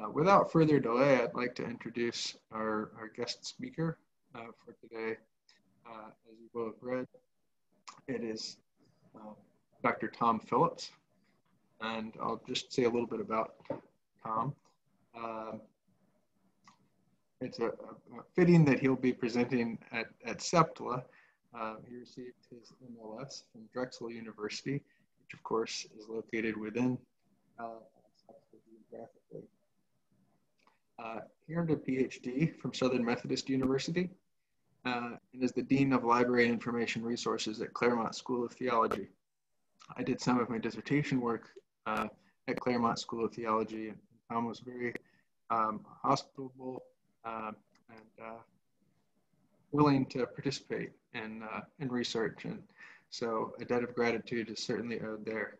Uh, without further delay, I'd like to introduce our, our guest speaker uh, for today. Uh, as you will have read, it is uh, Dr. Tom Phillips. And I'll just say a little bit about Tom. Um, it's a, a, fitting that he'll be presenting at, at SEPTLA. Uh, he received his MLS from Drexel University, which of course is located within Halifax geographically. Uh, he earned a PhD from Southern Methodist University uh, and is the Dean of Library and Information Resources at Claremont School of Theology. I did some of my dissertation work uh, at Claremont School of Theology, and Tom was very um, hospitable uh, and uh, willing to participate in, uh, in research. And so a debt of gratitude is certainly owed there.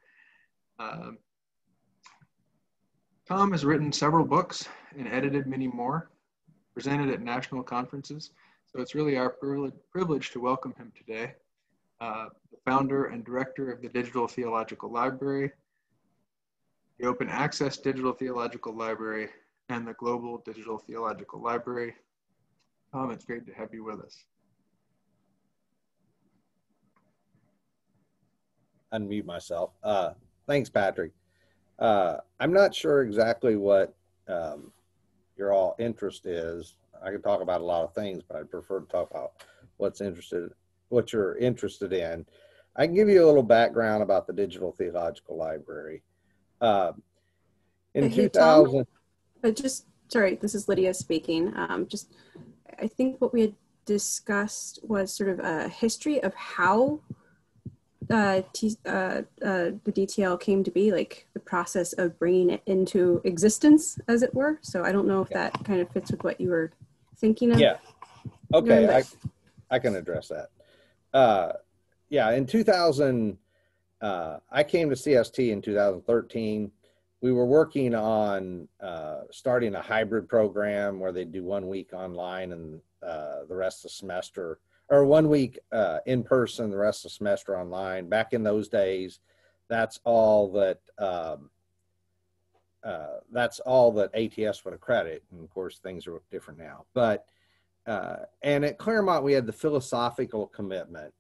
Um, Tom has written several books and edited many more, presented at national conferences. So it's really our privilege to welcome him today. Uh, the founder and director of the Digital Theological Library, the Open Access Digital Theological Library, and the Global Digital Theological Library. Tom, it's great to have you with us. Unmute myself. Uh, thanks, Patrick. Uh, I'm not sure exactly what um, your all interest is. I could talk about a lot of things, but I'd prefer to talk about what's interested, what you're interested in. I can give you a little background about the Digital Theological Library. Uh, in hey, 2000, Tom, just sorry, this is Lydia speaking. Um, just, I think what we had discussed was sort of a history of how uh, T, uh, uh, the DTL came to be, like the process of bringing it into existence, as it were. So I don't know if that kind of fits with what you were thinking of. Yeah. Okay, I, I can address that. Uh, yeah, in 2000, uh, I came to CST in 2013. We were working on uh, starting a hybrid program where they do one week online and uh, the rest of the semester or one week uh, in person, the rest of the semester online. Back in those days, that's all that um, uh, that's all that ATS would accredit. And of course, things are different now. But uh, and at Claremont, we had the philosophical commitment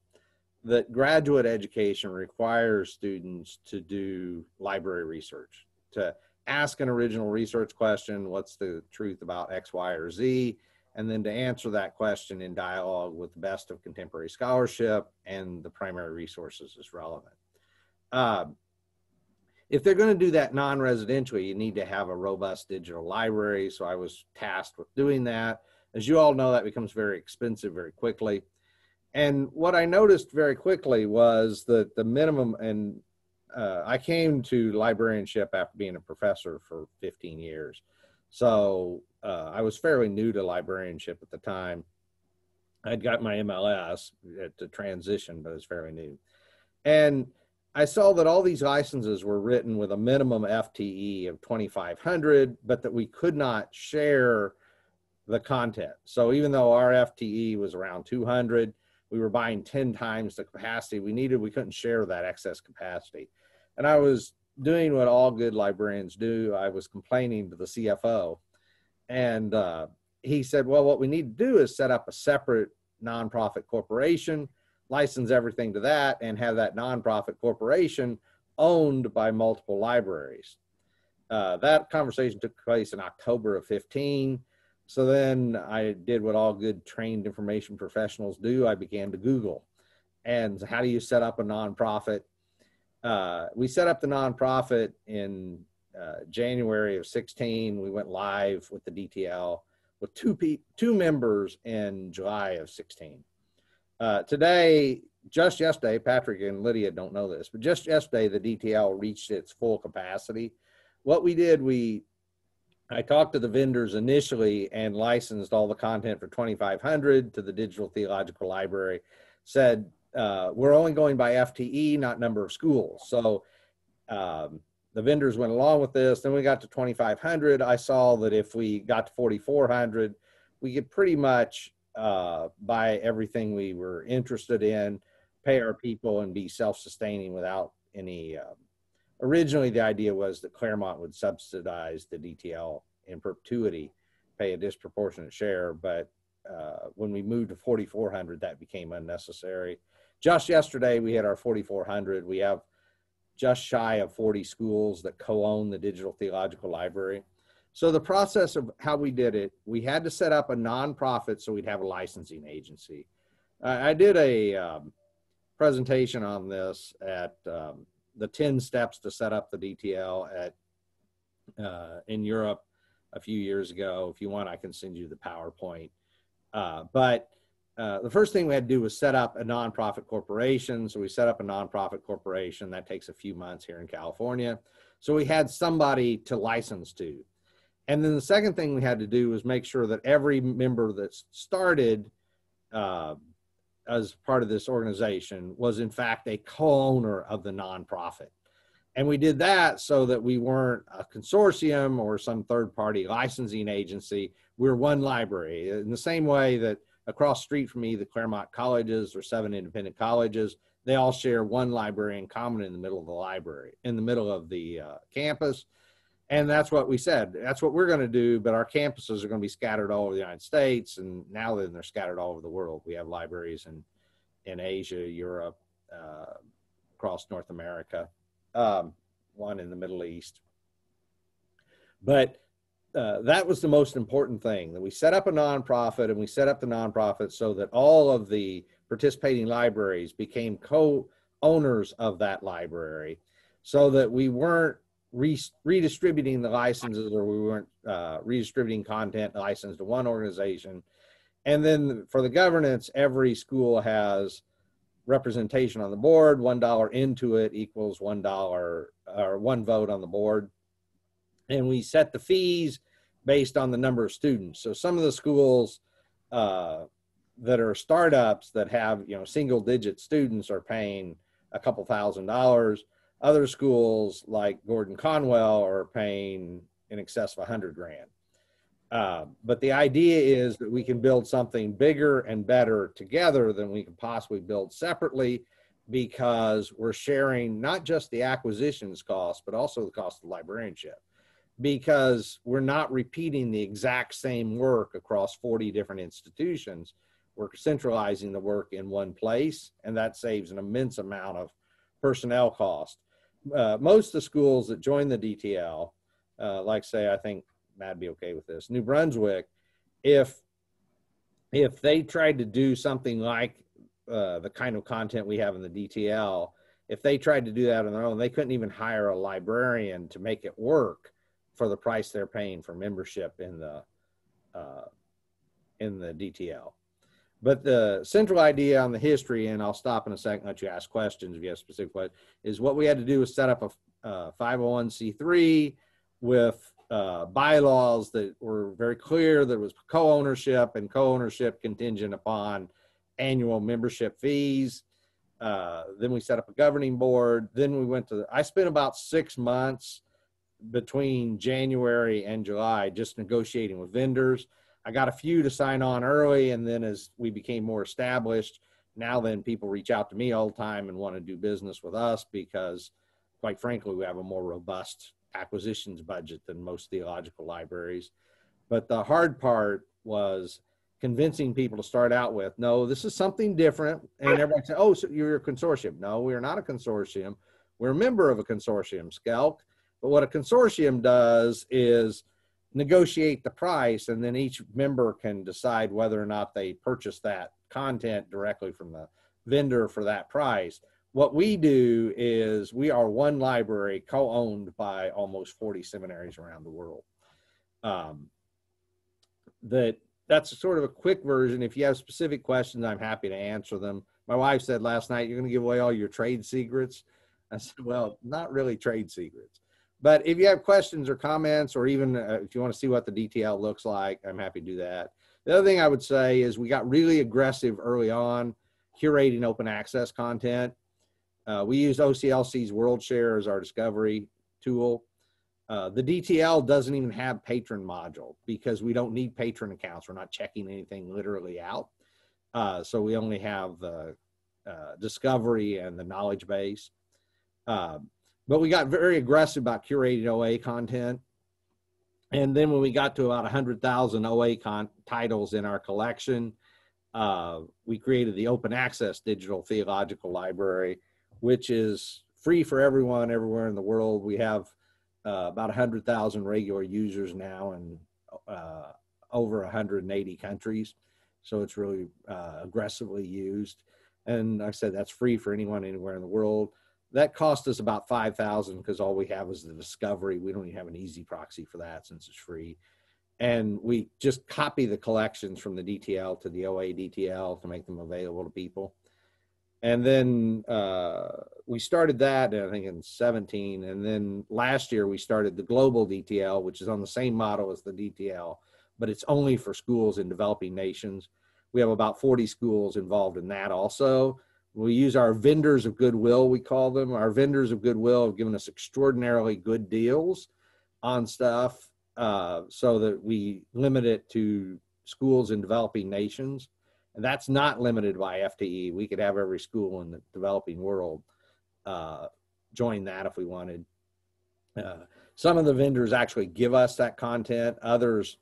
that graduate education requires students to do library research, to ask an original research question, what's the truth about X, Y, or Z, and then to answer that question in dialogue with the best of contemporary scholarship and the primary resources is relevant. Uh, if they're going to do that non-residentially, you need to have a robust digital library. So I was tasked with doing that. As you all know, that becomes very expensive very quickly. And what I noticed very quickly was that the minimum, and uh, I came to librarianship after being a professor for 15 years. So uh, I was fairly new to librarianship at the time. I'd got my MLS at the transition, but it's fairly new. And I saw that all these licenses were written with a minimum FTE of 2,500, but that we could not share the content. So even though our FTE was around 200, we were buying 10 times the capacity we needed. We couldn't share that excess capacity. And I was doing what all good librarians do. I was complaining to the CFO and uh, he said, well, what we need to do is set up a separate nonprofit corporation, license everything to that, and have that nonprofit corporation owned by multiple libraries. Uh, that conversation took place in October of 15. So then I did what all good trained information professionals do. I began to Google. And how do you set up a nonprofit? Uh, we set up the nonprofit in uh, January of 16, we went live with the DTL with two pe- two members in July of 16. Uh, today, just yesterday, Patrick and Lydia don't know this, but just yesterday, the DTL reached its full capacity. What we did, we I talked to the vendors initially and licensed all the content for 2,500 to the Digital Theological Library. Said uh, we're only going by FTE, not number of schools. So um, the vendors went along with this. Then we got to 2,500. I saw that if we got to 4,400, we could pretty much uh, buy everything we were interested in, pay our people, and be self-sustaining without any. Uh, originally, the idea was that Claremont would subsidize the DTL in perpetuity pay a disproportionate share. But uh, when we moved to 4,400, that became unnecessary. Just yesterday, we had our 4,400. We have just shy of 40 schools that co-own the Digital Theological Library. So the process of how we did it, we had to set up a nonprofit so we'd have a licensing agency. Uh, I did a um, presentation on this at um, the 10 steps to set up the DTL at uh, in Europe a few years ago. If you want, I can send you the PowerPoint. Uh, but uh, the first thing we had to do was set up a nonprofit corporation. So we set up a nonprofit corporation. That takes a few months here in California. So we had somebody to license to. And then the second thing we had to do was make sure that every member that started uh, as part of this organization was in fact a co-owner of the nonprofit. And we did that so that we weren't a consortium or some third party licensing agency. We're one library in the same way that across street from me, the Claremont colleges or seven independent colleges, they all share one library in common in the middle of the library, in the middle of the uh, campus. And that's what we said. That's what we're going to do. But our campuses are going to be scattered all over the United States. And now then they're scattered all over the world. We have libraries in, in Asia, Europe, uh, across North America, um, one in the Middle East. But uh, that was the most important thing that we set up a nonprofit and we set up the nonprofit so that all of the participating libraries became co-owners of that library so that we weren't re- redistributing the licenses or we weren't uh, redistributing content licensed to one organization. And then for the governance every school has representation on the board. One dollar into it equals one dollar or one vote on the board and we set the fees based on the number of students. So some of the schools uh, that are startups that have you know single digit students are paying a couple thousand dollars. Other schools like Gordon Conwell are paying in excess of a hundred grand. Uh, but the idea is that we can build something bigger and better together than we can possibly build separately because we're sharing not just the acquisitions cost, but also the cost of librarianship because we're not repeating the exact same work across 40 different institutions. We're centralizing the work in one place, and that saves an immense amount of personnel cost. Uh, most of the schools that join the DTL, uh, like say, I think Matt'd be okay with this. New Brunswick, if if they tried to do something like uh, the kind of content we have in the DTL, if they tried to do that on their own, they couldn't even hire a librarian to make it work for the price they're paying for membership in the uh, in the DTL. But the central idea on the history, and I'll stop in a second, let you ask questions if you have specific questions, is what we had to do was set up a uh, 501c3 with uh, bylaws that were very clear that was co-ownership and co-ownership contingent upon annual membership fees. Uh, then we set up a governing board. Then we went to, I spent about six months between January and July just negotiating with vendors. I got a few to sign on early, and then as we became more established, now then people reach out to me all the time and want to do business with us because, quite frankly, we have a more robust acquisitions budget than most theological libraries. But the hard part was convincing people to start out with, no, this is something different. And everybody said, oh, so you're a consortium. No, we're not a consortium. We're a member of a consortium, SCELC. But what a consortium does is negotiate the price, and then each member can decide whether or not they purchase that content directly from the vendor for that price. What we do is we are one library co-owned by almost 40 seminaries around the world. Um, that that's sort of a quick version. If you have specific questions, I'm happy to answer them. My wife said last night, "You're going to give away all your trade secrets." I said, "Well, not really trade secrets." But if you have questions or comments, or even uh, if you want to see what the DTL looks like, I'm happy to do that. The other thing I would say is we got really aggressive early on curating open access content. Uh, we used OCLC's WorldShare as our discovery tool. Uh, the DTL doesn't even have patron module because we don't need patron accounts. We're not checking anything literally out. Uh, so we only have the uh, discovery and the knowledge base. But we got very aggressive about curating OA content. And then when we got to about 100,000 OA con- titles in our collection, uh, we created the Open Access Digital Theological Library, which is free for everyone everywhere in the world. We have uh, about 100,000 regular users now in uh, over 180 countries. So it's really uh, aggressively used. And like I said, that's free for anyone anywhere in the world. That cost us about 5,000 because all we have is the discovery. We don't even have an EZproxy for that since it's free. And we just copy the collections from the DTL to the OA DTL to make them available to people and then uh, we started that I think in 17, and then last year we started the global DTL, which is on the same model as the DTL, but it's only for schools in developing nations. We have about 40 schools involved in that also. We use our vendors of goodwill, we call them. Our vendors of goodwill have given us extraordinarily good deals on stuff uh, so that we limit it to schools in developing nations and that's not limited by FTE. We could have every school in the developing world uh, join that if we wanted. Uh, some of the vendors actually give us that content. Others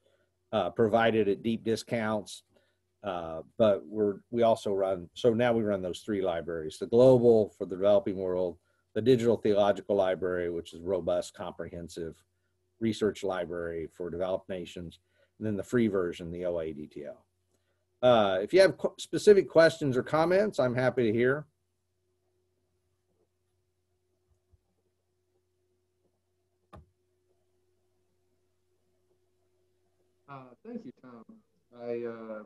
uh, provide it at deep discounts. Uh, but we're we also run so now we run those three libraries: the global for the developing world, the digital theological library, which is robust, comprehensive research library for developed nations, and then the free version, the OADTL. Uh, if you have qu- specific questions or comments, I'm happy to hear. Uh, thank you, Tom. I, uh,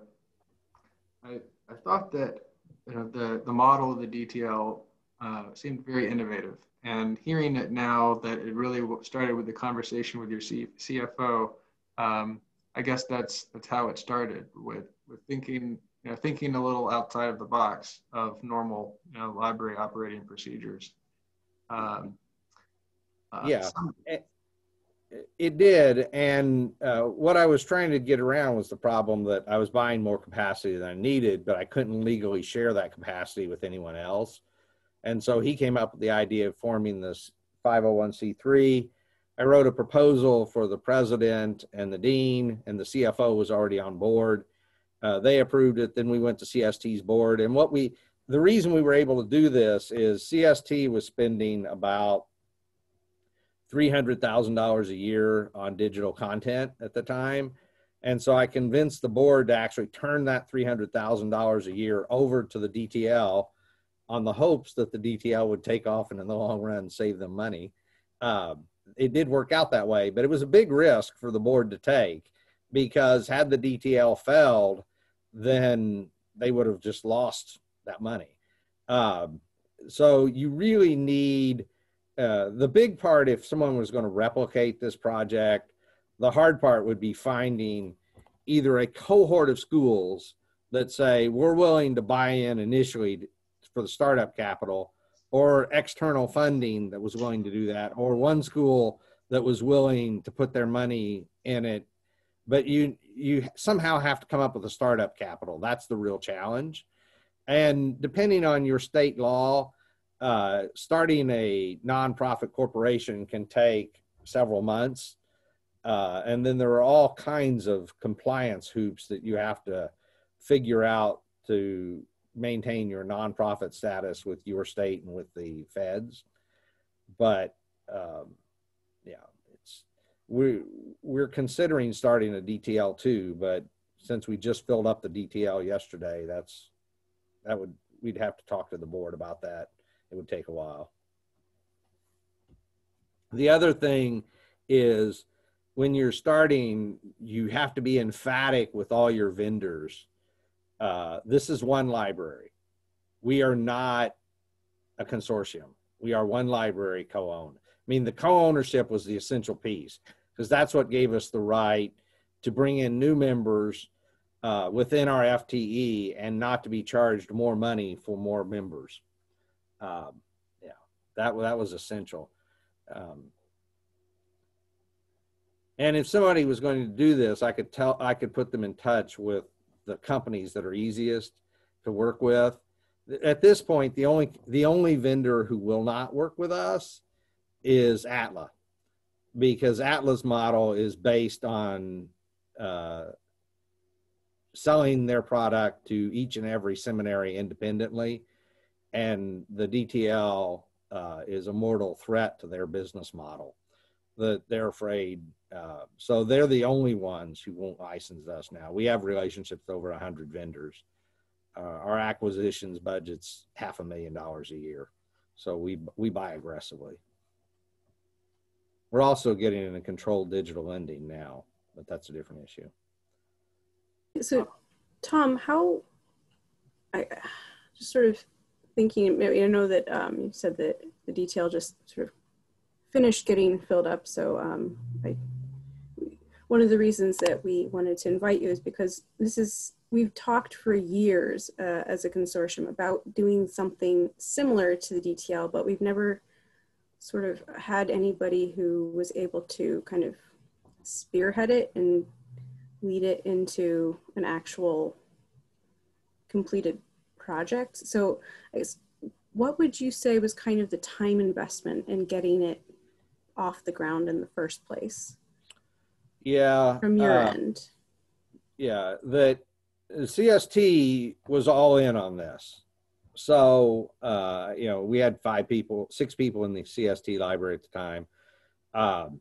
I, I thought that you know, the, the model of the DTL uh, seemed very innovative. And hearing it now that it really started with the conversation with your C- CFO, um, I guess that's that's how it started with with thinking you know thinking a little outside of the box of normal you know library operating procedures. Um, uh, yeah, some, it, did, and uh, what I was trying to get around was the problem that I was buying more capacity than I needed, but I couldn't legally share that capacity with anyone else, and so he came up with the idea of forming this 501c3 I wrote a proposal for the president and the dean, and the CFO was already on board. Uh, they approved it. Then we went to CST's board. And what we, the reason we were able to do this is CST was spending about $300,000 a year on digital content at the time. And so I convinced the board to actually turn that $300,000 a year over to the DTL on the hopes that the DTL would take off and in the long run save them money. Um, it did work out that way, but it was a big risk for the board to take because had the DTL failed, then they would have just lost that money. Um, so you really need uh, the big part if someone was going to replicate this project. The hard part would be finding either a cohort of schools that say we're willing to buy in initially for the startup capital or external funding that was willing to do that, or one school that was willing to put their money in it. But you you somehow have to come up with a startup capital. That's the real challenge. And depending on your state law, uh, starting a nonprofit corporation can take several months. Uh, and then there are all kinds of compliance hoops that you have to figure out to maintain your nonprofit status with your state and with the feds. But um, yeah, it's we we're considering starting a DTL too, but since we just filled up the DTL yesterday, that's that would we'd have to talk to the board about that. It would take a while. The other thing is when you're starting, you have to be emphatic with all your vendors uh, this is one library. We are not a consortium. We are one library co-owned. I mean, the co-ownership was the essential piece because that's what gave us the right to bring in new members uh, within our FTE and not to be charged more money for more members. Um, yeah, that that was essential. Um, and if somebody was going to do this, I could tell I could put them in touch with the companies that are easiest to work with. At this point, the only the only vendor who will not work with us is Atla. because Atla's model is based on uh, selling their product to each and every seminary independently, and the DTL uh, is a mortal threat to their business model. That they're afraid, uh, so they're the only ones who won't license us now. We have relationships with over hundred vendors. Uh, our acquisitions budget's half a million dollars a year, so we we buy aggressively. We're also getting into controlled digital lending now, but that's a different issue. So, Tom, how I just sort of thinking. I know that um, you said that the DTL just sort of finished getting filled up. So, um, I, one of the reasons that we wanted to invite you is because this is we've talked for years uh, as a consortium about doing something similar to the DTL, but we've never sort of had anybody who was able to kind of spearhead it and lead it into an actual completed project. So I guess what would you say was kind of the time investment in getting it off the ground in the first place? Yeah. From your uh, end. Yeah, that the CST was all in on this so uh, you know we had five people six people in the cst library at the time um,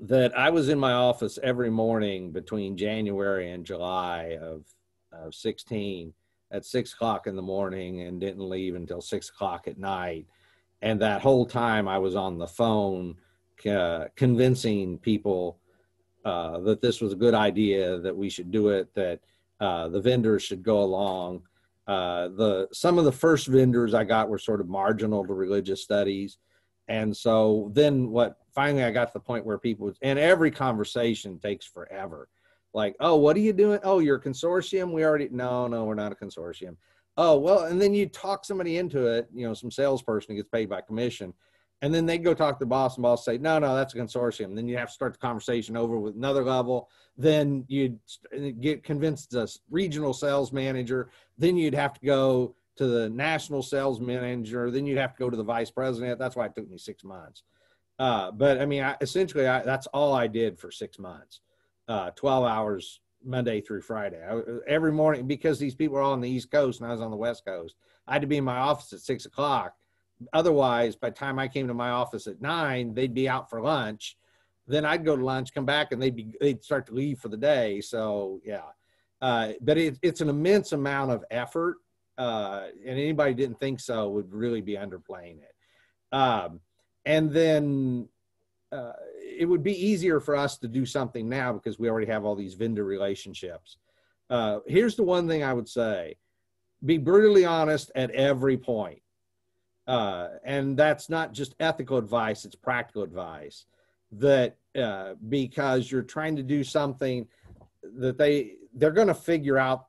that i was in my office every morning between january and july of, of 16 at six o'clock in the morning and didn't leave until six o'clock at night and that whole time i was on the phone uh, convincing people uh, that this was a good idea that we should do it that uh, the vendors should go along uh, the some of the first vendors I got were sort of marginal to religious studies, and so then what? Finally, I got to the point where people and every conversation takes forever. Like, oh, what are you doing? Oh, you're a consortium. We already no, no, we're not a consortium. Oh, well, and then you talk somebody into it. You know, some salesperson who gets paid by commission, and then they go talk to the boss and boss say no no that's a consortium then you have to start the conversation over with another level then you'd get convinced a regional sales manager then you'd have to go to the national sales manager then you'd have to go to the vice president that's why it took me six months uh, but i mean I, essentially I, that's all i did for six months uh, 12 hours monday through friday. I, every morning because these people were all on the east coast and i was on the west coast i had to be in my office at six o'clock. Otherwise by the time i came to my office at nine they'd be out for lunch. Then i'd go to lunch come back and they'd be they'd start to leave for the day. So yeah. Uh, but it, it's an immense amount of effort uh, and anybody didn't think so would really be underplaying it. Um, and then uh, it would be easier for us to do something now because we already have all these vendor relationships. Uh, here's the one thing i would say. Be brutally honest at every point. Uh, and that's not just ethical advice, it's practical advice that uh, because you're trying to do something that they they're going to figure out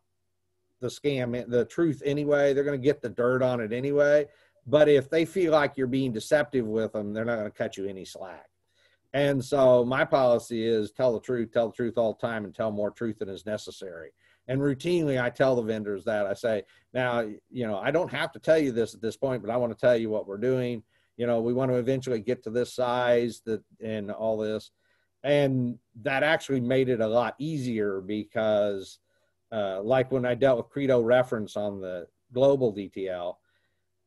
the scam the truth anyway. They're going to get the dirt on it anyway. But if they feel like you're being deceptive with them they're not going to cut you any slack and so my policy is tell the truth tell the truth all the time and tell more truth than is necessary. And routinely i tell the vendors that. I say now you know i don't have to tell you this at this point but i want to tell you what we're doing. You know we want to eventually get to this size that and all this. And that actually made it a lot easier because uh, like when i dealt with credo reference on the global dtl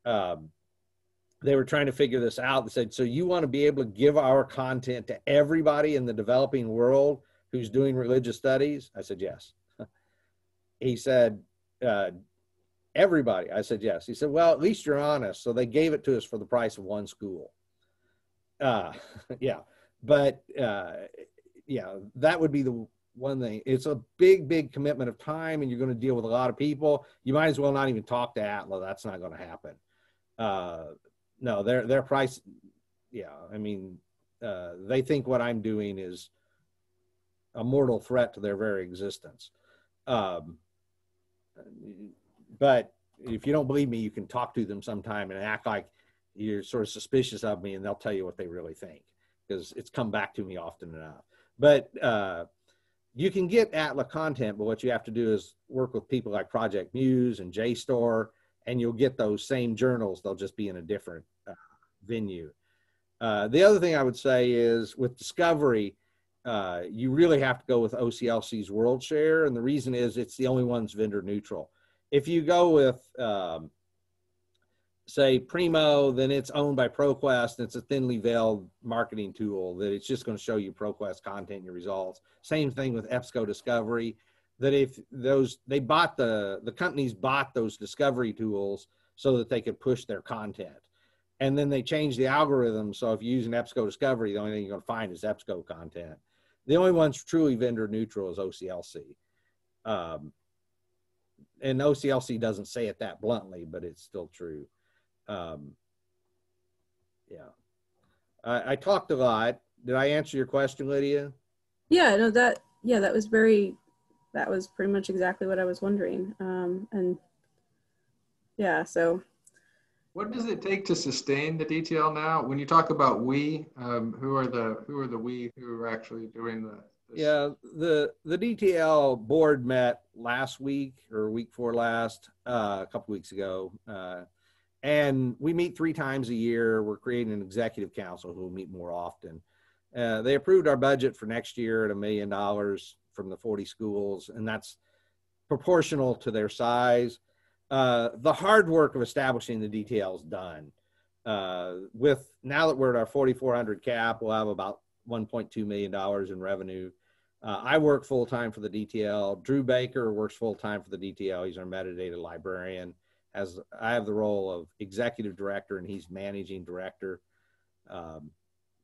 um, they were trying to figure this out and said so you want to be able to give our content to everybody in the developing world who's doing religious studies i said yes he said, uh, everybody. I said, yes. He said, well, at least you're honest. So they gave it to us for the price of one school. Uh, yeah. But uh, yeah, that would be the one thing. It's a big, big commitment of time and you're going to deal with a lot of people. You might as well not even talk to Atla. That's not going to happen. Uh, no, their, their price. Yeah. I mean, uh, they think what I'm doing is a mortal threat to their very existence. Um, but if you don't believe me, you can talk to them sometime and act like you're sort of suspicious of me, and they'll tell you what they really think because it's come back to me often enough. But uh, you can get Atla content, but what you have to do is work with people like Project Muse and JSTOR, and you'll get those same journals. They'll just be in a different uh, venue. Uh, the other thing I would say is with Discovery, uh, you really have to go with OCLC's WorldShare, and the reason is it's the only one's vendor neutral. If you go with um, say Primo, then it's owned by ProQuest. And it's a thinly veiled marketing tool that it's just going to show you ProQuest content and your results. Same thing with EBSCO Discovery. That if those they bought the the companies bought those discovery tools so that they could push their content and then they changed the algorithm. So if you use an EBSCO discovery, the only thing you're going to find is EBSCO content. The only one's truly vendor neutral is OCLC. Um, and OCLC doesn't say it that bluntly, but it's still true. Um, yeah. I, I talked a lot. Did I answer your question, Lydia? Yeah, no, that, yeah, that was very, that was pretty much exactly what I was wondering. Um, and yeah, so what does it take to sustain the DTL now? When you talk about we, um, who are the who are the we who are actually doing the? This? Yeah, the the DTL board met last week or week before last, uh, a couple weeks ago, uh, and we meet three times a year. We're creating an executive council who will meet more often. Uh, they approved our budget for next year at a million dollars from the 40 schools, and that's proportional to their size uh, the hard work of establishing the DTL's done. Uh, with now that we're at our 4,400 cap, we'll have about 1.2 million dollars in revenue. Uh, I work full time for the DTL. Drew Baker works full time for the DTL. He's our metadata librarian. As I have the role of executive director, and he's managing director. Um,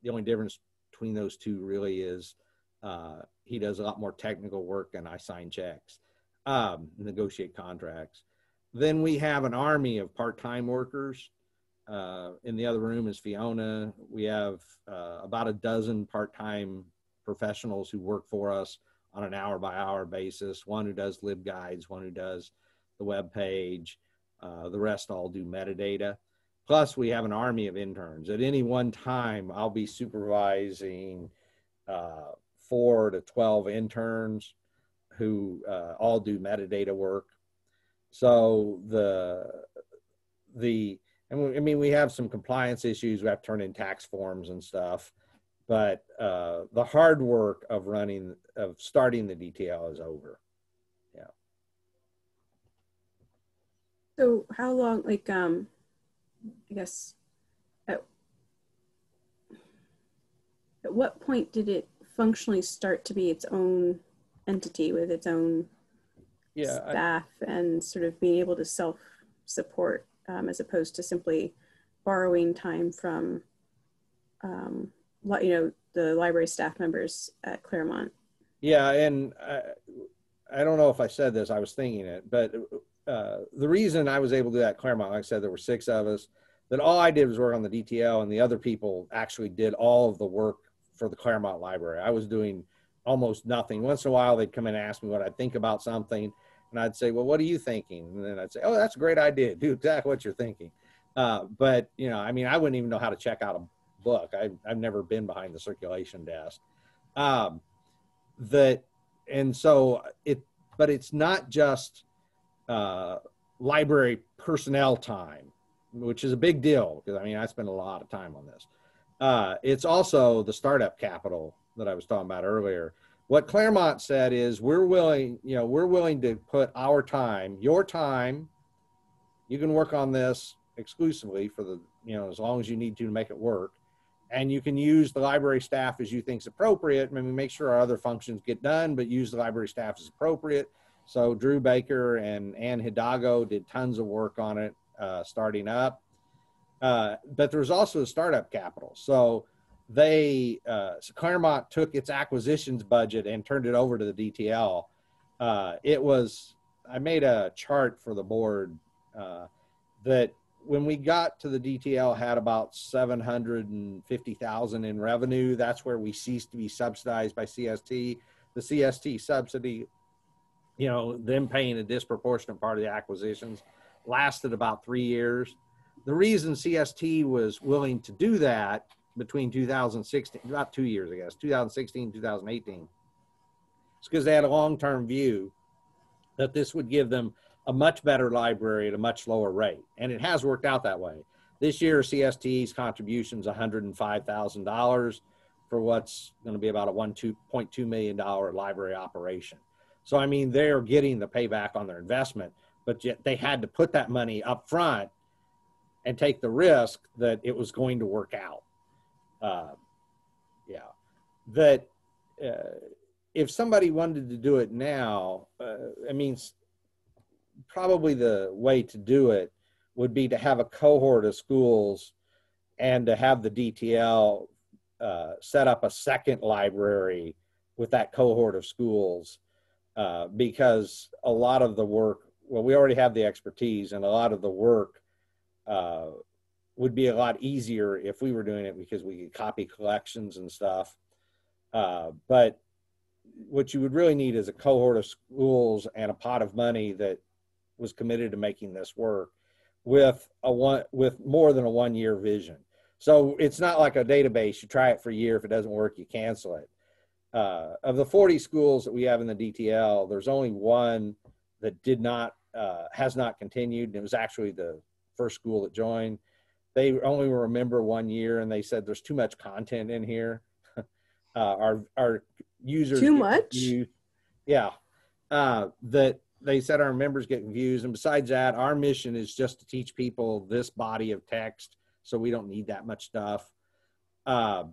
the only difference between those two really is uh, he does a lot more technical work, and I sign checks, um, negotiate contracts. Then we have an army of part-time workers. Uh, in the other room is Fiona. We have uh, about a dozen part-time professionals who work for us on an hour by hour basis. One who does LibGuides, one who does the web page. Uh, the rest all do metadata. Plus, we have an army of interns. At any one time, I'll be supervising uh, four to 12 interns who uh, all do metadata work. So the the and we, I mean we have some compliance issues. We have to turn in tax forms and stuff, but uh, the hard work of running of starting the DTL is over. Yeah. So how long? Like um, I guess at at what point did it functionally start to be its own entity with its own yeah, staff I, and sort of being able to self support um, as opposed to simply borrowing time from um, you know the library staff members at Claremont. Yeah, and I, I don't know if I said this. I was thinking it, but uh, the reason I was able to do that at Claremont, like I said, there were six of us. That all I did was work on the DTL, and the other people actually did all of the work for the Claremont Library. I was doing almost nothing. Once in a while, they'd come in and ask me what I think about something, and I'd say, well, what are you thinking? And then I'd say, oh, that's a great idea. Do exactly what you're thinking. Uh, but, you know, I mean, I wouldn't even know how to check out a book. I, I've never been behind the circulation desk. Um, that, and so it, but it's not just uh, library personnel time, which is a big deal because I mean, I spend a lot of time on this. Uh, it's also the startup capital that I was talking about earlier what Claremont said is we're willing, you know, we're willing to put our time, your time. You can work on this exclusively for the, you know, as long as you need to to make it work. And you can use the library staff as you think is appropriate. Maybe make sure our other functions get done, but use the library staff as appropriate. So Drew Baker and Ann Hidalgo did tons of work on it uh, starting up. Uh, but there's also the startup capital. So they uh, so Claremont took its acquisitions budget and turned it over to the DTL. Uh, it was I made a chart for the board uh, that when we got to the DTL had about 750,000 in revenue. That's where we ceased to be subsidized by CST. The CST subsidy, you know, them paying a disproportionate part of the acquisitions lasted about three years. The reason CST was willing to do that between 2016, about two years, I guess, 2016, 2018. It's because they had a long term view that this would give them a much better library at a much lower rate. And it has worked out that way. This year, CST's contribution is $105,000 for what's going to be about a $1.2 million library operation. So, I mean, they're getting the payback on their investment, but yet they had to put that money up front and take the risk that it was going to work out. Uh, yeah. That uh, if somebody wanted to do it now, uh, I mean, probably the way to do it would be to have a cohort of schools and to have the DTL uh, set up a second library with that cohort of schools uh, because a lot of the work, well, we already have the expertise, and a lot of the work uh, would be a lot easier if we were doing it because we could copy collections and stuff. Uh, but what you would really need is a cohort of schools and a pot of money that was committed to making this work with a one with more than a one year vision. So it's not like a database. You try it for a year. If it doesn't work, you cancel it. Uh, of the 40 schools that we have in the DTL, there's only one that did not uh, has not continued. And It was actually the first school that joined. They only remember one year, and they said there's too much content in here. uh, our our users too much. Yeah, uh, that they said our members get confused. And besides that, our mission is just to teach people this body of text, so we don't need that much stuff. Uh,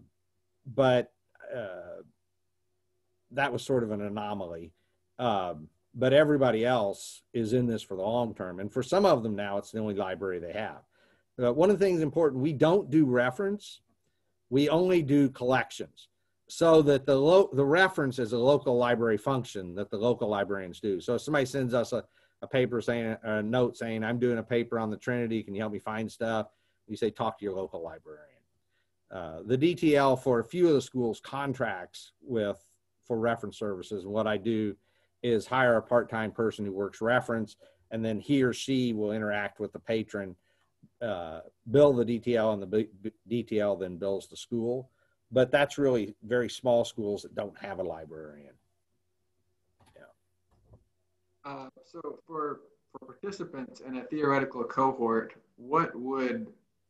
but uh, that was sort of an anomaly. Um, but everybody else is in this for the long term. And for some of them now, it's the only library they have. Uh, one of the things important, we don't do reference, we only do collections so that the lo- the reference is a local library function that the local librarians do. So if somebody sends us a, a paper saying a note saying I'm doing a paper on the Trinity, can you help me find stuff? You say talk to your local librarian. Uh, the DTL for a few of the schools contracts with for reference services, and what I do is hire a part-time person who works reference, and then he or she will interact with the patron, uh, bill the DTL, and the B- DTL then bills the school but that's really very small schools that don't have a librarian. Yeah. Uh, so for for participants in a theoretical cohort, what would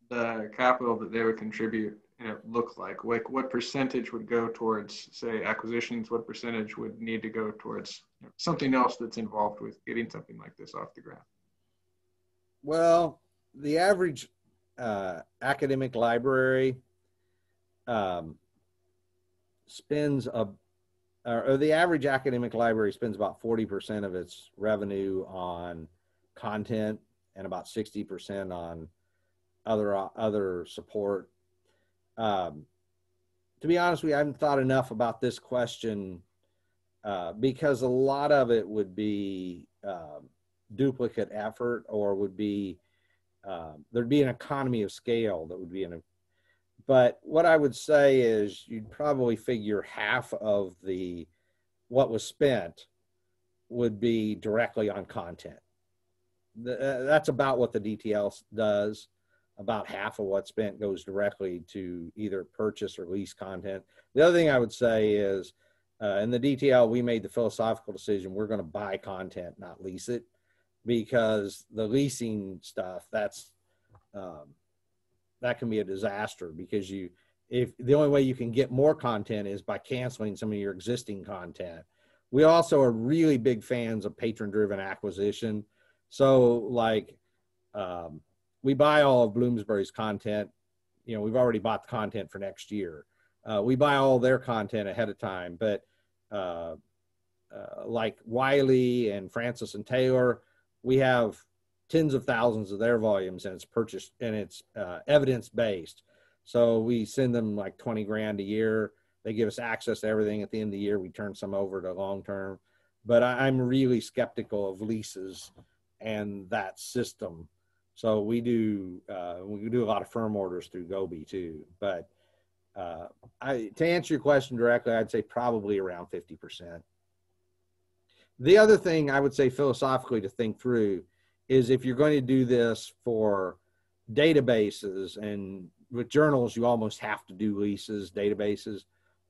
the capital that they would contribute you know, look like? Like what percentage would go towards, say, acquisitions? What percentage would need to go towards you know, something else that's involved with getting something like this off the ground? Well, the average uh, academic library um, spends a or the average academic library spends about 40% of its revenue on content and about 60% on other other support um, to be honest we haven't thought enough about this question uh, because a lot of it would be uh, duplicate effort or would be uh, there'd be an economy of scale that would be in a but what I would say is you'd probably figure half of the what was spent would be directly on content. The, uh, that's about what the DTL does. About half of what's spent goes directly to either purchase or lease content. The other thing I would say is uh, in the DTL, we made the philosophical decision we're going to buy content, not lease it, because the leasing stuff that's um, that can be a disaster because you if the only way you can get more content is by canceling some of your existing content. We also are really big fans of patron driven acquisition. So like um, we buy all of Bloomsbury's content. You know, we've already bought the content for next year. Uh, we buy all their content ahead of time, but uh, uh, like Wiley and Francis and Taylor, we have tens of thousands of their volumes and it's purchased and it's uh, evidence based. So we send them like 20 grand a year. They give us access to everything at the end of the year. We turn some over to long term. But I, am really skeptical of leases and that system. So we do uh, we do a lot of firm orders through GOBI too. But uh, I, to answer your question directly, I'd say probably around 50%. The other thing I would say philosophically to think through is if you're going to do this for databases and with journals, you almost have to do leases, databases,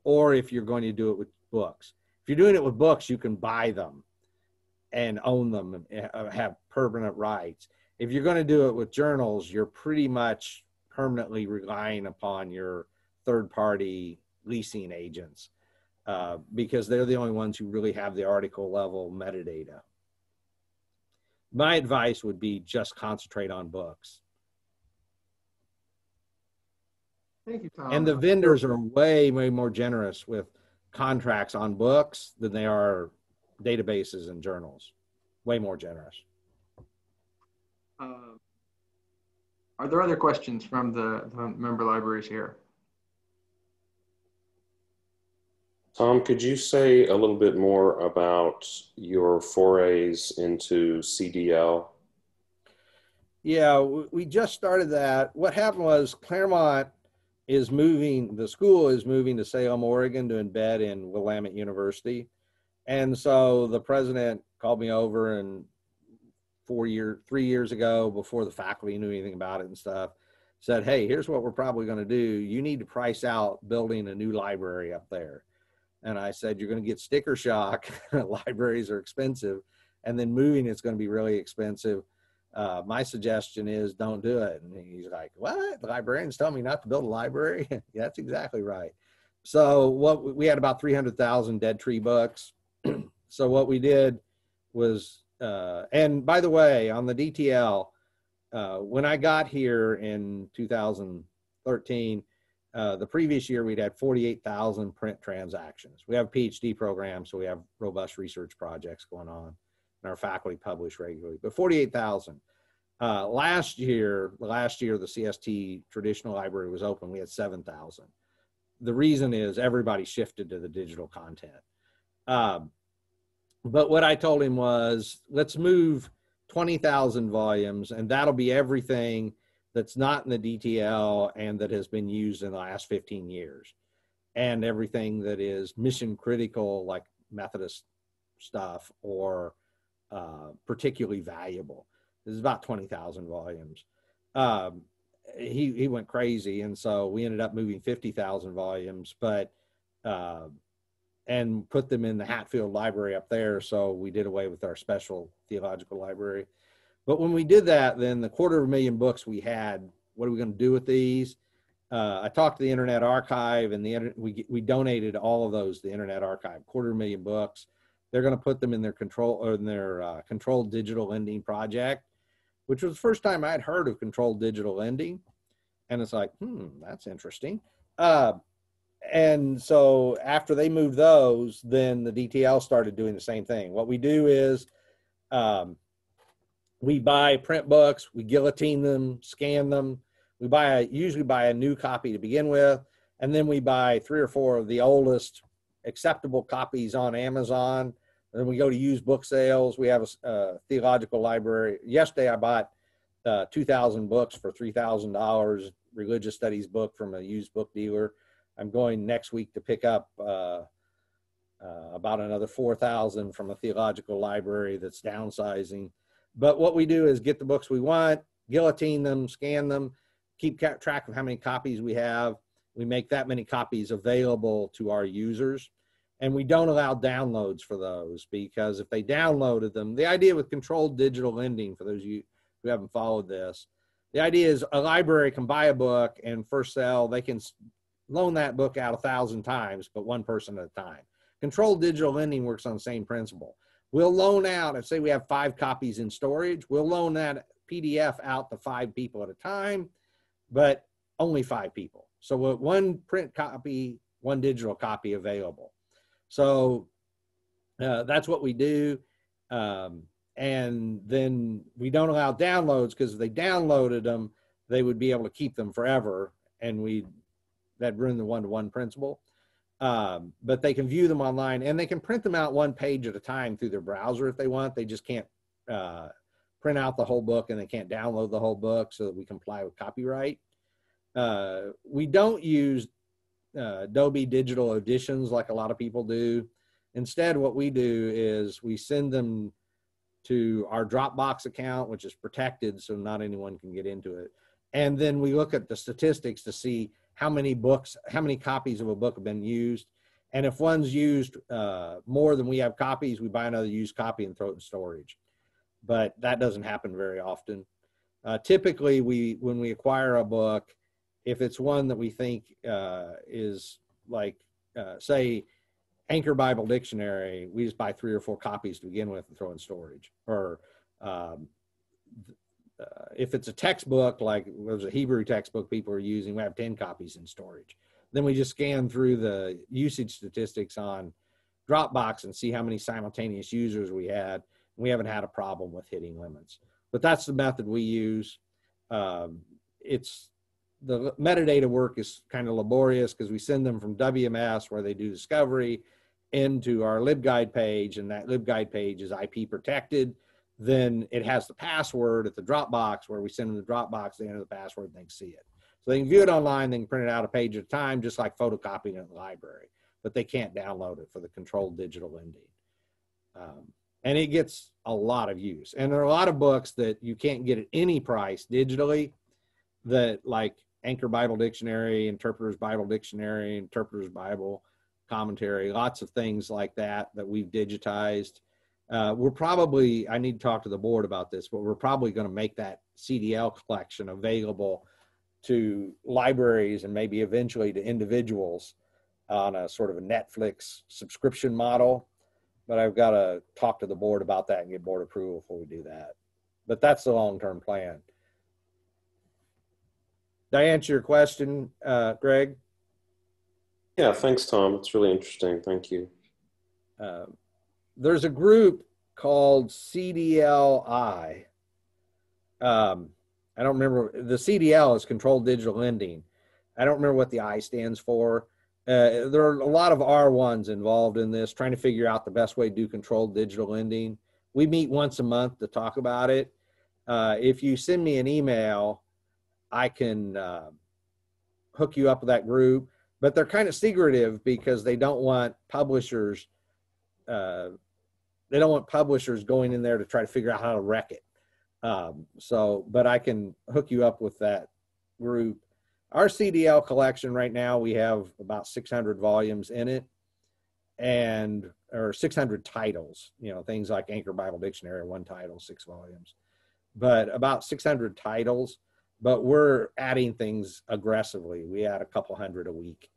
or if you're going to do it with books. If you're doing it with books, you can buy them and own them and uh, have permanent rights. If you're going to do it with journals, you're pretty much permanently relying upon your third party leasing agents uh, because they're the only ones who really have the article level metadata. My advice would be just concentrate on books. Thank you, Tom. And the vendors are way, way more generous with contracts on books than they are databases and journals. Way more generous. Uh, are there other questions from the, the member libraries here? Tom, could you say a little bit more about your forays into CDL? Yeah, we just started that. What happened was Claremont is moving, the school is moving to Salem, Oregon to embed in Willamette University. And so the president called me over and four year, three years ago, before the faculty knew anything about it and stuff, said, Hey, here's what we're probably going to do. You need to price out building a new library up there. And I said, You're going to get sticker shock. Libraries are expensive. And then moving it's going to be really expensive. Uh, my suggestion is don't do it. And he's like, What? The librarians tell me not to build a library? yeah, that's exactly right. So what we had about 300,000 dead tree books. so what we did was, uh, and by the way, on the DTL, uh, when I got here in 2013, uh, the previous year we'd had 48,000 print transactions. We have a PhD program, so we have robust research projects going on, and our faculty publish regularly. But 48,000. Uh, last year, last year the CST traditional library was open. We had 7,000. The reason is everybody shifted to the digital content. Um, but what I told him was, let's move 20,000 volumes, and that'll be everything that's not in the DTL and that has been used in the last 15 years, and everything that is mission critical, like Methodist stuff, or uh, particularly valuable. This is about 20,000 volumes. Um, he, he went crazy, and so we ended up moving 50,000 volumes, but uh, and put them in the Hatfield Library up there. So we did away with our special theological library. But when we did that, then the quarter of a million books we had, what are we going to do with these? Uh, I talked to the Internet Archive, and the we we donated all of those to the Internet Archive, quarter of a million books. They're going to put them in their control or in their uh, controlled digital lending project, which was the first time I'd heard of controlled digital lending, and it's like, hmm, that's interesting. Uh, and so after they moved those, then the DTL started doing the same thing. What we do is um, we buy print books, we guillotine them, scan them. We buy a, usually buy a new copy to begin with, and then we buy three or four of the oldest acceptable copies on Amazon. And then we go to used book sales. We have a, a theological library. Yesterday, I bought uh, 2,000 books for $3,000, religious studies book from a used book dealer. I'm going next week to pick up uh, uh, about another 4,000 from a theological library that's downsizing. But what we do is get the books we want, guillotine them, scan them, keep track of how many copies we have. We make that many copies available to our users. And we don't allow downloads for those because if they downloaded them, the idea with controlled digital lending, for those of you who haven't followed this, the idea is a library can buy a book and first sell, they can loan that book out a thousand times, but one person at a time. Controlled digital lending works on the same principle. We'll loan out, and say we have five copies in storage, we'll loan that PDF out to five people at a time, but only five people. So one print copy, one digital copy available. So uh, that's what we do. Um, and then we don't allow downloads because if they downloaded them, they would be able to keep them forever. And we that ruin the one-to-one principle. Um, but they can view them online and they can print them out one page at a time through their browser if they want. They just can't uh, print out the whole book and they can't download the whole book so that we comply with copyright. Uh, we don't use uh, Adobe digital editions like a lot of people do. Instead, what we do is we send them to our Dropbox account, which is protected so not anyone can get into it. And then we look at the statistics to see how many books, how many copies of a book have been used. And if one's used uh, more than we have copies, we buy another used copy and throw it in storage. But that doesn't happen very often. Uh, typically, we when we acquire a book, if it's one that we think uh, is like, uh, say, Anchor Bible Dictionary, we just buy three or four copies to begin with and throw in storage. Or if it's a textbook, like there's a Hebrew textbook people are using, we have 10 copies in storage. Then we just scan through the usage statistics on Dropbox and see how many simultaneous users we had. We haven't had a problem with hitting limits, but that's the method we use. Um, it's the metadata work is kind of laborious because we send them from WMS where they do discovery into our libguide page, and that libguide page is IP protected. Then it has the password at the Dropbox where we send them the Dropbox, they enter the password, and they can see it. So they can view it online, they can print it out a page at a time, just like photocopying it in the library, but they can't download it for the controlled digital lending. Um, and it gets a lot of use. And there are a lot of books that you can't get at any price digitally that like Anchor Bible Dictionary, Interpreter's Bible Dictionary, Interpreter's Bible Commentary, lots of things like that that we've digitized. Uh, we're probably, I need to talk to the board about this, but we're probably going to make that CDL collection available to libraries and maybe eventually to individuals on a sort of a Netflix subscription model. But I've got to talk to the board about that and get board approval before we do that. But that's the long term plan. Did I answer your question, uh, Greg? Yeah, thanks, Tom. It's really interesting. Thank you. Uh, there's a group called CDLI. Um, I don't remember. The CDL is Controlled Digital Lending. I don't remember what the I stands for. Uh, there are a lot of R1s involved in this, trying to figure out the best way to do controlled digital lending. We meet once a month to talk about it. Uh, if you send me an email, I can uh, hook you up with that group. But they're kind of secretive because they don't want publishers. They don't want publishers going in there to try to figure out how to wreck it. Um, so, but I can hook you up with that group. Our CDL collection right now, we have about 600 volumes in it and or 600 titles, you know, things like Anchor Bible Dictionary, one title, six volumes, but about 600 titles. But we're adding things aggressively. We add a couple hundred a week.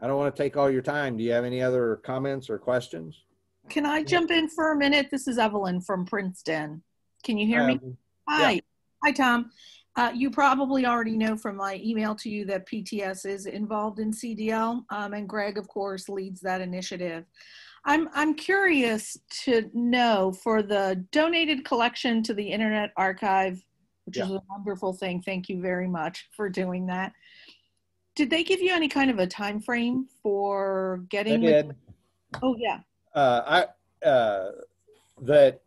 I don't want to take all your time. Do you have any other comments or questions? Can I jump in for a minute? This is Evelyn from Princeton. Can you hear me? Um, Hi. yeah. Hi, Tom. Uh, you probably already know from my email to you that PTS is involved in CDL, um, and Greg, of course, leads that initiative. I'm, I'm curious to know for the donated collection to the Internet Archive, which is a wonderful thing. Thank you very much for doing that. Did they give you any kind of a time frame for getting? did. Oh, yeah. uh, I uh, that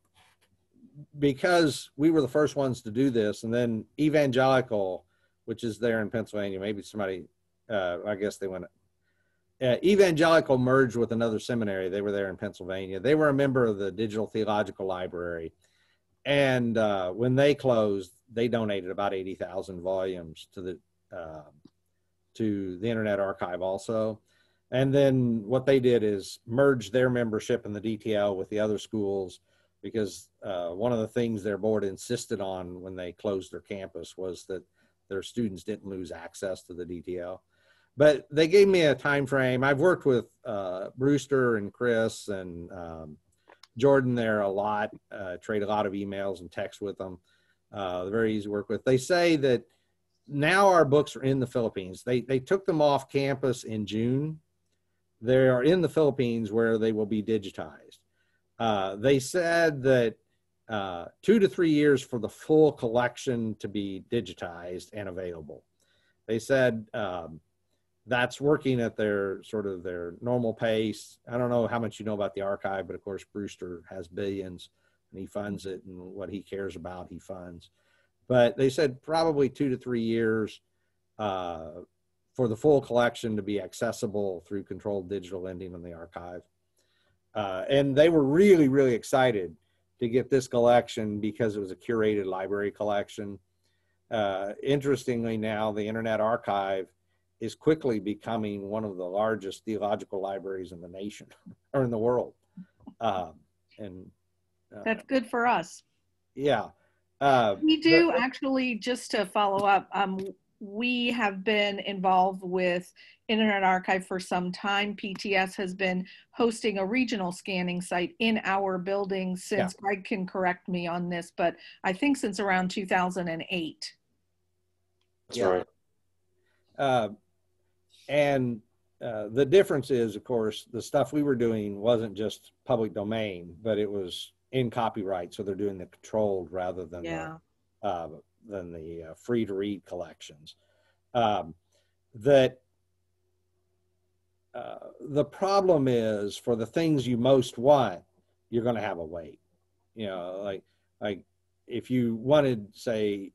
because we were the first ones to do this, and then Evangelical, which is there in Pennsylvania, maybe somebody, uh, I guess they went. Uh, Evangelical merged with another seminary. They were there in Pennsylvania. They were a member of the Digital Theological Library, and uh, when they closed, they donated about eighty thousand volumes to the uh, to the Internet Archive also. And then what they did is merge their membership in the DTL with the other schools because uh, one of the things their board insisted on when they closed their campus was that their students didn't lose access to the DTL. But they gave me a time frame. I've worked with uh, Brewster and Chris and um, Jordan there a lot. Uh, trade a lot of emails and texts with them. Uh, they're very easy to work with. They say that now our books are in the Philippines. They they took them off campus in June. They are in the Philippines where they will be digitized. Uh, they said that uh, two to three years for the full collection to be digitized and available. They said um, that's working at their sort of their normal pace. I don't know how much you know about the archive, but of course Brewster has billions and he funds it and what he cares about he funds but they said probably two to three years uh, for the full collection to be accessible through controlled digital lending in the archive. Uh, and they were really, really excited to get this collection because it was a curated library collection. Uh, interestingly, now the Internet Archive is quickly becoming one of the largest theological libraries in the nation or in the world. Um, and uh, That's good for us. yeah. Uh, We do actually, just to follow up, um, we have been involved with Internet Archive for some time. PTS has been hosting a regional scanning site in our building since, Greg can correct me on this, but I think since around 2008. That's Yeah. right. Uh, and uh, the difference is, of course, the stuff we were doing wasn't just public domain, but it was in copyright. So they're doing the controlled rather than Yeah. the, uh, than the uh, free to read collections. Um, that uh, the problem is for the things you most want, you're going to have a wait. You know, like like if you wanted, say,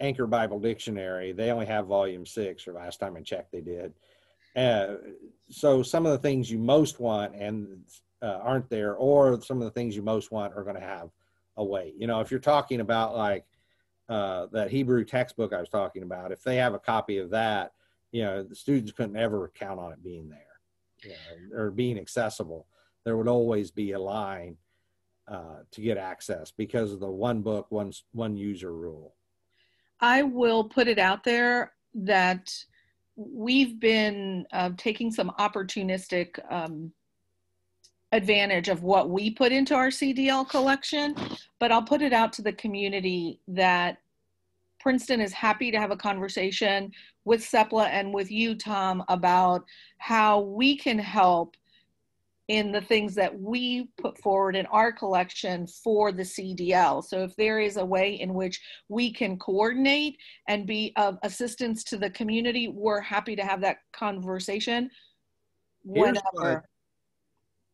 Anchor Bible Dictionary, they only have volume six, or last time I checked, they did. Uh, so some of the things you most want and uh, aren't there, or some of the things you most want are going to have a wait. You know, if you're talking about like uh, that Hebrew textbook I was talking about, if they have a copy of that, you know, the students couldn't ever count on it being there you know, or being accessible. There would always be a line uh, to get access because of the one book, one one user rule. I will put it out there that we've been uh, taking some opportunistic um, advantage of what we put into our CDL collection, but I'll put it out to the community that Princeton is happy to have a conversation with SEPTLA and with you, Tom, about how we can help in the things that we put forward in our collection for the CDL. So if there is a way in which we can coordinate and be of assistance to the community, we're happy to have that conversation whenever.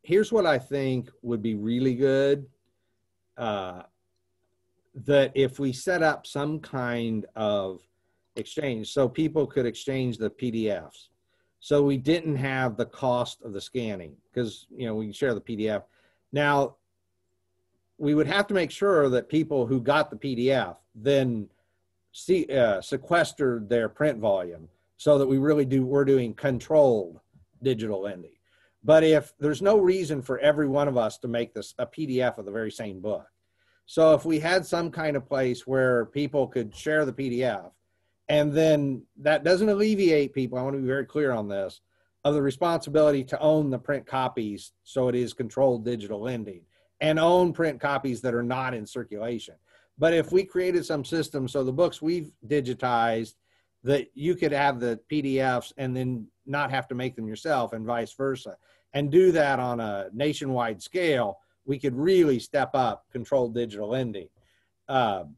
Here's what I think would be really good. Uh, that if we set up some kind of exchange, so people could exchange the PDFs. So we didn't have the cost of the scanning because, you know, we can share the PDF. Now, we would have to make sure that people who got the PDF then see, uh, sequestered their print volume so that we really do, we're doing controlled digital lending. But if there's no reason for every one of us to make this a PDF of the very same book. So if we had some kind of place where people could share the PDF, and then that doesn't alleviate people, I want to be very clear on this, of the responsibility to own the print copies so it is controlled digital lending and own print copies that are not in circulation. But if we created some system so the books we've digitized that you could have the PDFs and then not have to make them yourself and vice versa and do that on a nationwide scale, we could really step up controlled digital lending. Um,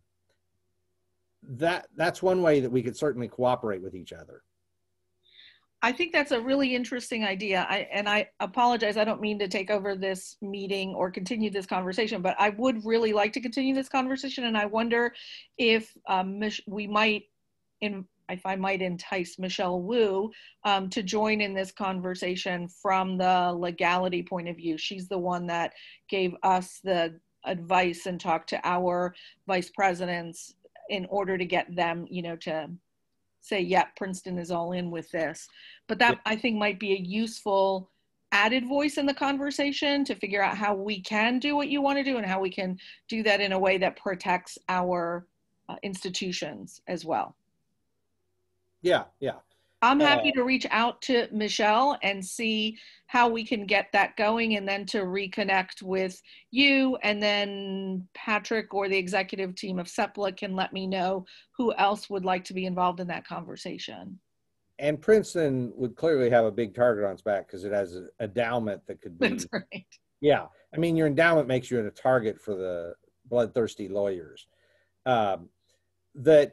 that that's one way that we could certainly cooperate with each other. I think that's a really interesting idea. I, and I apologize, I don't mean to take over this meeting or continue this conversation, but I would really like to continue this conversation. And I wonder if um, we might, in, if I might entice Michelle Wu um, to join in this conversation from the legality point of view. She's the one that gave us the advice and talked to our vice presidents in order to get them, you know, to say, yeah, Princeton is all in with this. But that I think might be a useful added voice in the conversation to figure out how we can do what you want to do and how we can do that in a way that protects our uh, institutions as well. Yeah, yeah. I'm happy Uh, to reach out to Michelle and see how we can get that going and then to reconnect with you. And then Patrick or the executive team of SEPTLA can let me know who else would like to be involved in that conversation. And Princeton would clearly have a big target on its back because it has an endowment that could be. That's right. Yeah, I mean, your endowment makes you a target for the bloodthirsty lawyers. Um, that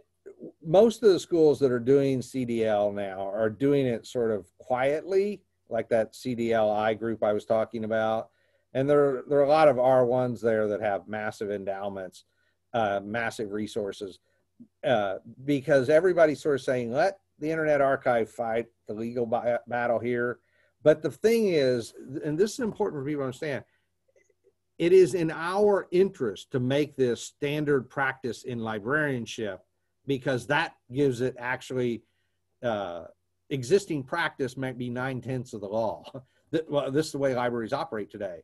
most of the schools that are doing CDL now are doing it sort of quietly, like that CDLI group I was talking about. And there, there are a lot of R1s there that have massive endowments, uh, massive resources, uh, because everybody's sort of saying, let the Internet Archive fight the legal ba- battle here. But the thing is, and this is important for people to understand, it is in our interest to make this standard practice in librarianship because that gives it actually uh, existing practice might be nine tenths of the law. Well, this is the way libraries operate today.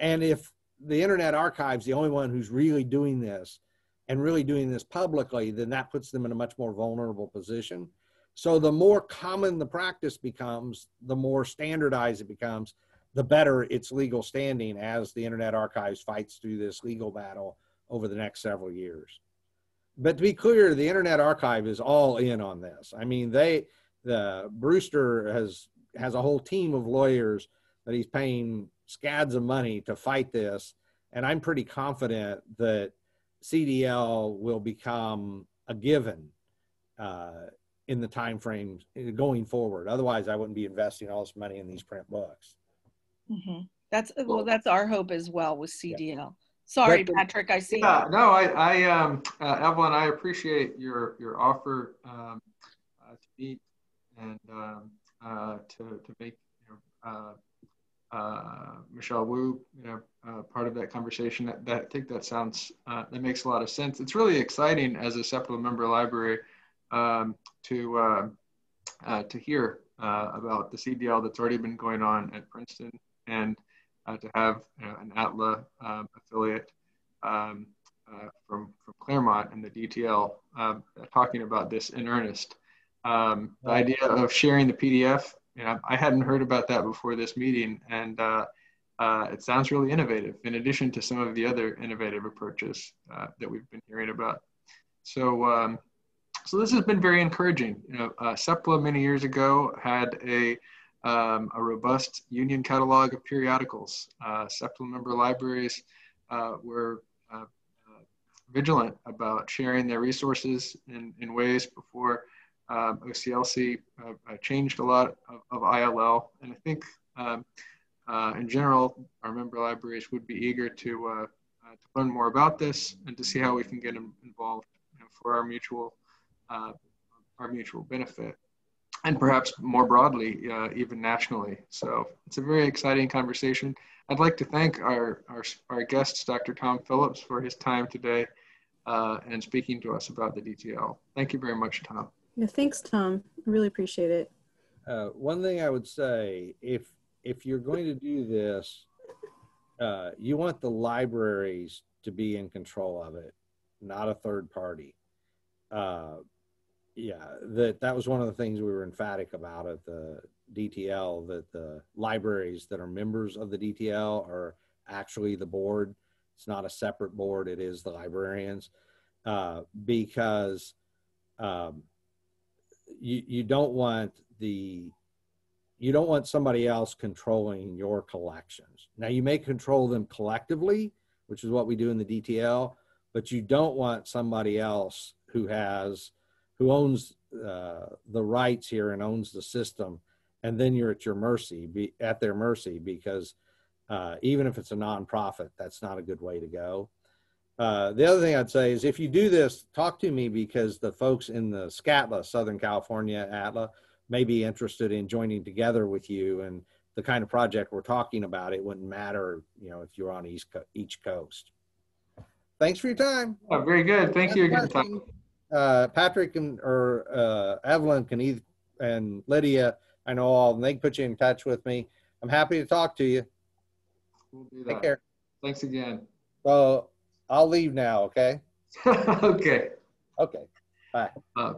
And if the Internet Archive's the only one who's really doing this and really doing this publicly, then that puts them in a much more vulnerable position. So the more common the practice becomes, the more standardized it becomes, the better its legal standing as the Internet Archives fights through this legal battle over the next several years. But to be clear, the Internet Archive is all in on this. I mean, they, the Brewster has has a whole team of lawyers that he's paying scads of money to fight this, and I'm pretty confident that CDL will become a given uh, in the time frame going forward. Otherwise, I wouldn't be investing all this money in these print books. hmm That's well, that's our hope as well with CDL. Sorry, But Patrick, I see. Yeah, no, I, I, um, uh, Evelyn, I appreciate your, your offer, um, uh, to meet and, um, uh, to, to make, you know, uh, uh, Michelle Wu, you know, uh, part of that conversation. That, that I think that sounds, uh, that makes a lot of sense. It's really exciting as a SEPTLA member library, um, to, uh, uh, to hear, uh, about the CDL that's already been going on at Princeton and, uh, to have you know, an ATLA um, affiliate um, uh, from, from Claremont and the DTL um, talking about this in earnest. Um, the idea of sharing the PDF, you know, I hadn't heard about that before this meeting, and uh, uh, it sounds really innovative in addition to some of the other innovative approaches uh, that we've been hearing about. So, um, so this has been very encouraging. You know, uh, SEPTLA many years ago had a um, a robust union catalog of periodicals. Uh, member libraries uh, were uh, uh, vigilant about sharing their resources in, in ways before um, OCLC uh, uh, changed a lot of, of, ILL. And I think um, in general, our member libraries would be eager to, to learn more about this and to see how we can get involved you know, for our mutual, our mutual benefit and perhaps more broadly, uh, even nationally. So it's a very exciting conversation. I'd like to thank our, our, our guests, Dr. Tom Phillips, for his time today uh, and speaking to us about the DTL. Thank you very much, Tom. Yeah, thanks, Tom. I really appreciate it. Uh, one thing I would say, if if you're going to do this, uh, you want the libraries to be in control of it, not a third party. Yeah, that that was one of the things we were emphatic about at the DTL. That the libraries that are members of the DTL are actually the board. It's not a separate board. It is the librarians, uh, because um, you you don't want the you don't want somebody else controlling your collections. Now you may control them collectively, which is what we do in the DTL, but you don't want somebody else who has who owns uh, the rights here and owns the system, and then you're at your mercy, be, at their mercy, because uh, even if it's a nonprofit, that's not a good way to go. Uh, the other thing I'd say is if you do this, talk to me because the folks in the SCATLA, Southern California ATLA, may be interested in joining together with you and the kind of project we're talking about. It wouldn't matter, you know, if you're on east co- each coast. Thanks for your time. Oh, very good. Thank you again, Tom. Uh, Patrick and or uh, Evelyn can either and Lydia, I know all, and they can put you in touch with me. I'm happy to talk to you. We'll do Take that. care. Thanks again. So I'll leave now. Okay. okay. Okay. Bye. Uh,